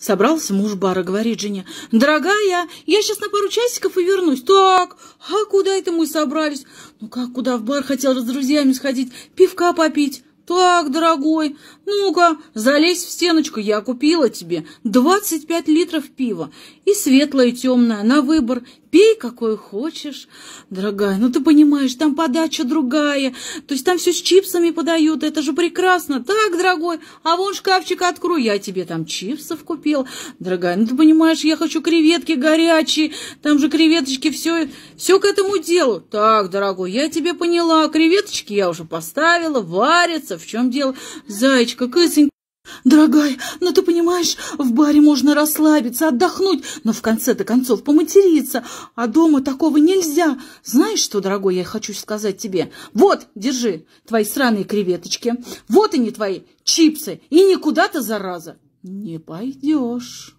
Собрался муж бара, говорит жене, «Дорогая, я сейчас на пару часиков и вернусь». «Так, а куда это мы собрались?» «Ну как, куда? В бар хотел с друзьями сходить, пивка попить». «Так, дорогой, ну-ка, залезь в стеночку, я купила тебе 25 литров пива. И светлое, и темное, на выбор. Пей, какое хочешь. Дорогая, ну ты понимаешь, там подача другая. То есть там все с чипсами подают, это же прекрасно. Так, дорогой, а вон шкафчик открой, я тебе там чипсов купил. Дорогая, ну ты понимаешь, я хочу креветки горячие, там же креветочки, все, все к этому делу. Так, дорогой, я тебе поняла, креветочки я уже поставила, варятся, в чем дело? Зайчка, кысонька, Дорогая, ну ты понимаешь, в баре можно расслабиться, отдохнуть, но в конце-то концов поматериться, а дома такого нельзя. Знаешь что, дорогой, я хочу сказать тебе? Вот, держи твои сраные креветочки, вот они твои чипсы, и никуда ты, зараза, не пойдешь.